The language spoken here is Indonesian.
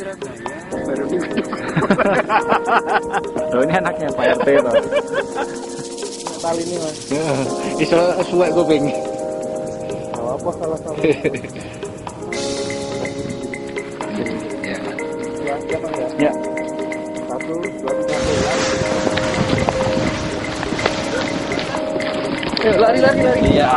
Surabaya. Loh ini anaknya Pak RT loh. Natal ini mas. Eh, iso suwek kuping. Enggak apa salah sama. Ya. Ya, siapa ya? Ya. Satu, dua, tiga, ya. Yuk lari lari lari. Ya.